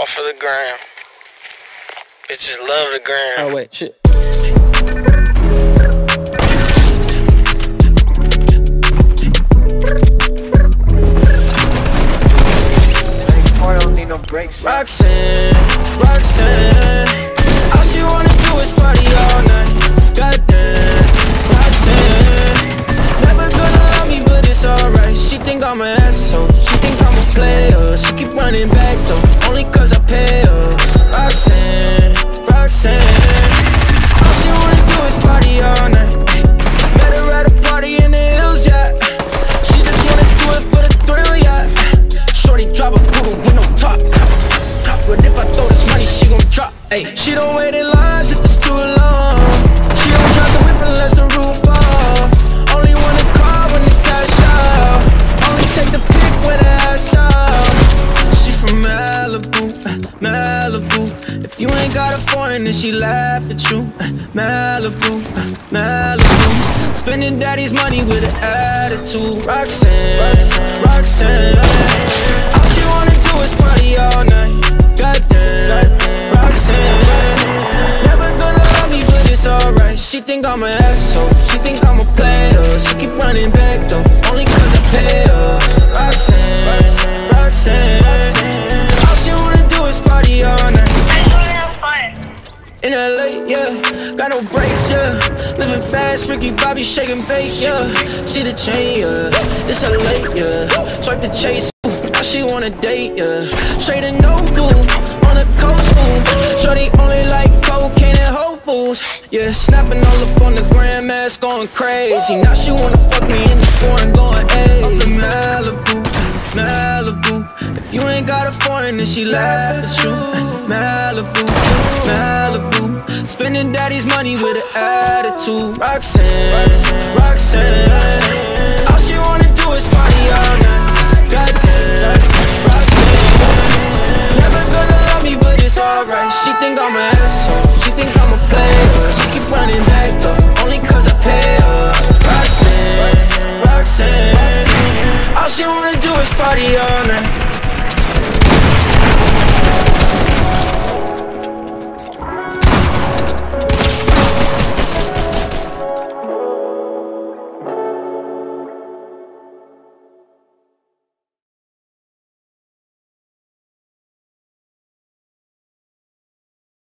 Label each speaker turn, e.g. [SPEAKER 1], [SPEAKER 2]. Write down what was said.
[SPEAKER 1] All of the gram. Bitches love the gram. Oh
[SPEAKER 2] wait, shit. Roxanne, Roxanne, all she wanna do is party all night. Goddamn, Roxanne, never gonna love me, but it's alright. She think I'm an asshole, she think I'm a player. She keep running back though, Ay, she don't wait in lines if it's too long. She don't drop the whip unless the roof fall. Only wanna call when it's cash out. Only take the pic when the ass out. She from Malibu, Malibu. If you ain't got a foreign, then she laugh at you. Malibu, Malibu. Spending daddy's money with an attitude. Roxanne, Roxanne. All think I'm an asshole. She think I'm a player. She keep running back though, only cause I pay her. Roxanne, Roxanne. All she wanna do is party all night. In LA, yeah, got no brakes, yeah. Living fast, Ricky Bobby shaking bait, yeah. See the chain, yeah. It's a late, yeah. Swipe the Chase, ooh, now she wanna date, yeah. Straight and no blue, on the coast, ooh. Shorty only like apples Yeah, snapping all up on the grandma's going crazy. Now she wanna fuck me in the foreign going hey Malibu, Malibu. If you ain't got a foreign then she laughs at you Malibu, Malibu. Spending daddy's money with an attitude. Roxanne, Roxanne, Roxanne. All she wanna do is party all night. Goddamn. Roxanne. Never gonna love me but it's alright. She think I'm an asshole play her She keep running back though, only cause I pay her Roxanne, Roxanne. All she wanna do is party all night.